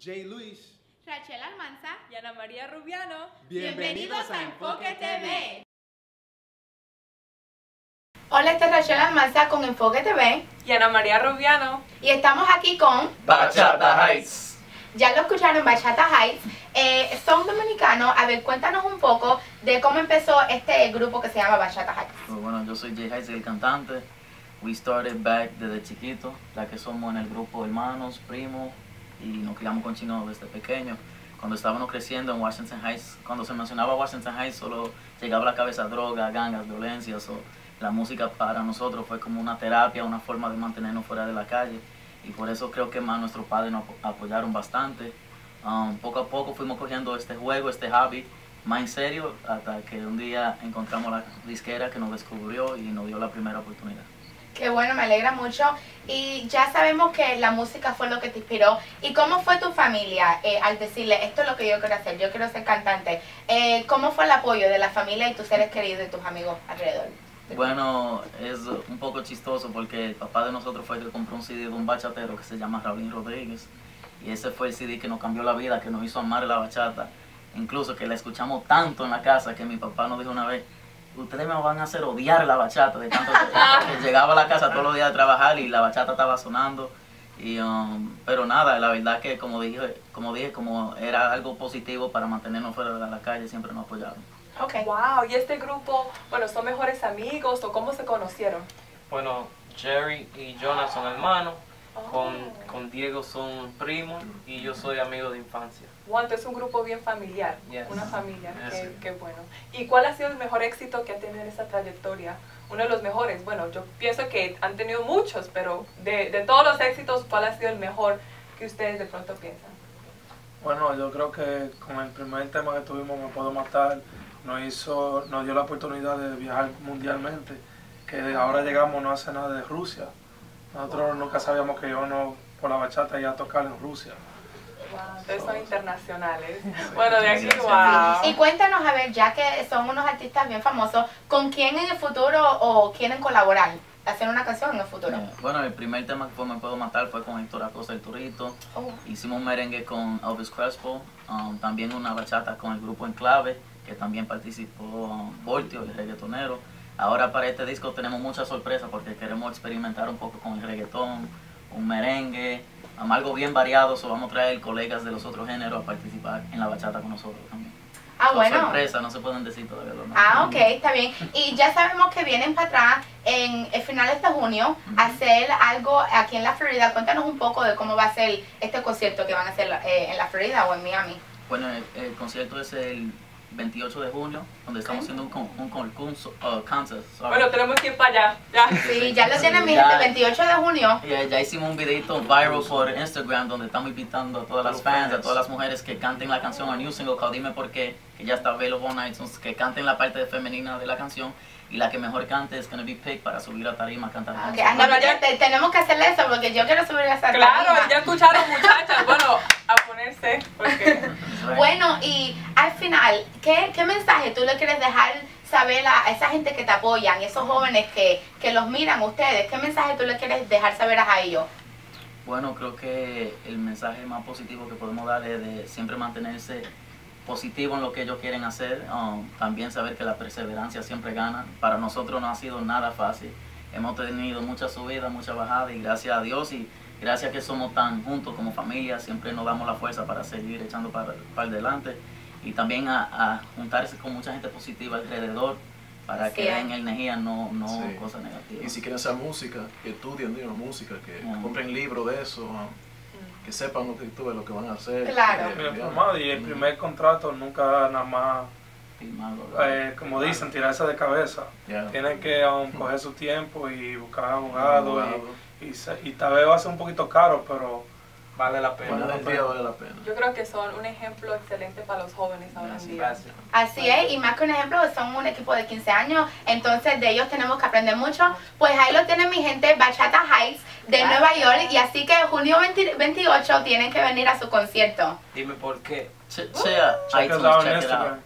Jay Luis. Rachel Almanza. Y Ana María Rubiano. Bienvenidos a Enfoque TV. Hola, esta es Rachel Almanza con Enfoque TV Y Ana María Rubiano. y estamos aquí con, Bachata Heights. ya lo escucharon, Bachata Heights. Eh, son dominicanos. A ver, cuéntanos un poco de cómo empezó este grupo que se llama Bachata Heights. Pues bueno, yo soy Jay Heights, el cantante. We started back desde chiquito, ya que somos en el grupo hermanos, primos, y nos criamos con chinos desde pequeño. Cuando estábamos creciendo en Washington Heights, cuando se mencionaba Washington Heights, solo llegaba a la cabeza droga, gangas, violencias. O la música para nosotros fue como una terapia, una forma de mantenernos fuera de la calle. Y por eso creo que más nuestros padres nos apo- apoyaron bastante. Um, poco a poco fuimos cogiendo este juego, este hobby, más en serio, hasta que un día encontramos la disquera que nos descubrió y nos dio la primera oportunidad. Qué bueno, me alegra mucho. Y ya sabemos que la música fue lo que te inspiró. ¿Y cómo fue tu familia eh, al decirle, esto es lo que yo quiero hacer, yo quiero ser cantante? Eh, ¿Cómo fue el apoyo de la familia y tus seres queridos y tus amigos alrededor? Bueno, es un poco chistoso porque el papá de nosotros fue el que compró un CD de un bachatero que se llama Raulín Rodríguez. Y ese fue el CD que nos cambió la vida, que nos hizo amar la bachata. Incluso que la escuchamos tanto en la casa que mi papá nos dijo una vez, ustedes me van a hacer odiar la bachata. De tanto que, llegaba a la casa todos los días a trabajar y la bachata estaba sonando. Y, um, pero nada, la verdad que como dije, como dije, como era algo positivo para mantenernos fuera de la calle, siempre nos apoyaron. Ok. Wow, y este grupo, bueno, ¿son mejores amigos o cómo se conocieron? Bueno, Jerry y Jonah son hermanos, con, Oh. con Diego son primos y yo soy amigo de infancia. Wow, entonces es un grupo bien familiar, Yes. una familia, Yes. qué, qué bueno. ¿Y cuál ha sido el mejor éxito que ha tenido esa trayectoria? Uno de los mejores, bueno, yo pienso que han tenido muchos, pero de, de todos los éxitos, ¿cuál ha sido el mejor que ustedes de pronto piensan? Bueno, yo creo que con el primer tema que tuvimos, Me Puedo Matar, nos, hizo, nos dio la oportunidad de viajar mundialmente, que ahora llegamos no hace nada de Rusia. Nosotros nunca sabíamos que yo no, por la bachata, iba a tocar en Rusia. Wow, entonces son internacionales. Bueno, de aquí, wow. Y cuéntanos, a ver, ya que son unos artistas bien famosos, ¿con quién en el futuro o quieren colaborar? Hacer una canción en el futuro. Bueno, el primer tema que fue Me Puedo Matar fue con Héctor Acosta el Torito. Oh, Hicimos un merengue con Elvis Crespo. um, también una bachata con el grupo Enclave, que también participó um, Voltio, el reggaetonero. Ahora para este disco tenemos muchas sorpresas porque queremos experimentar un poco con el reggaetón, un merengue, um, algo bien variado. So vamos a traer colegas de los otros géneros a participar en la bachata con nosotros también. Ah, Son bueno. sorpresas, no se pueden decir todavía. ¿no? Ah, ok, está bien. Y ya sabemos que vienen para atrás en el finales de junio a hacer algo aquí en la Florida. Cuéntanos un poco de cómo va a ser este concierto que van a hacer eh, en la Florida o en Miami. Bueno, el, el concierto es el 28 de junio, donde estamos haciendo un, con- un concurso, uh, contest, sorry. Bueno, tenemos que ir para allá. Ya. Sí, ya lo Sí, tienen mi ya. gente, 28 de junio. Ya, ya hicimos un videito viral por Instagram donde estamos invitando a todas las fans, a todas las mujeres que canten la canción, a New Single called Dime Por Qué, que ya está available on iTunes, que canten la parte femenina de la canción y la que mejor cante es gonna be picked para subir a tarima a cantar la Ok, canción. Ana Bueno, María, te- tenemos que hacerle eso porque yo quiero subir a esa Claro, tarima. ya escucharon muchachas. Bueno, ponerse, porque... Bueno, y al final, ¿qué, qué mensaje tú le quieres dejar saber a, a esa gente que te apoyan, esos jóvenes que, que los miran ustedes? ¿Qué mensaje tú le quieres dejar saber a ellos? Bueno, creo que el mensaje más positivo que podemos dar es de siempre mantenerse positivo en lo que ellos quieren hacer. um, también saber que la perseverancia siempre gana. Para nosotros no ha sido nada fácil. Hemos tenido mucha subida, mucha bajada y gracias a Dios y gracias a que somos tan juntos como familia, siempre nos damos la fuerza para seguir echando para, para adelante y también a, a juntarse con mucha gente positiva alrededor para que Sí. den energía, no, no Sí. cosas negativas. Y si quieren hacer música, que estudien digo, música, que compren libros de eso, que sepan lo que, tú lo que van a hacer. Claro. que- que- y el primer contrato nunca nada más, eh, como dicen, tirarse de cabeza. Ya. Tienen que um, coger su tiempo y buscar abogados. Abogado. Y, y, se- y tal vez va a ser un poquito caro, pero Vale la pena. Vale la pena. Yo creo que son un ejemplo excelente para los jóvenes ahora en día. Gracias. Así es, y más que un ejemplo, son un equipo de 15 años, entonces de ellos tenemos que aprender mucho. Pues ahí lo tiene mi gente, Bachata Heights de Gracias. Nueva York, y así que junio 20 28 tienen que venir a su concierto. Dime por qué. Che- chea, check iTunes, check it out.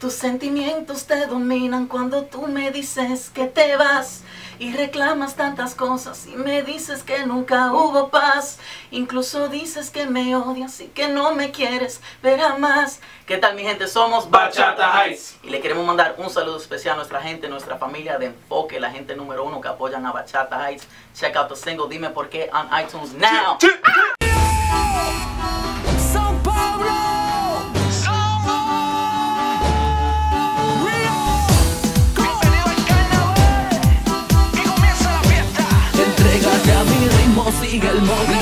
Tus sentimientos te dominan cuando tú me dices que te vas, Y reclamas tantas cosas y me dices que nunca hubo paz. Incluso dices que me odias y que no me quieres ver jamás. ¿Qué tal mi gente? Somos Bachata Heights. Y le queremos mandar un saludo especial a nuestra gente, nuestra familia de enfoque, la gente número uno que apoyan a Bachata Heights. Check out the single Dime Por qué on iTunes now. également.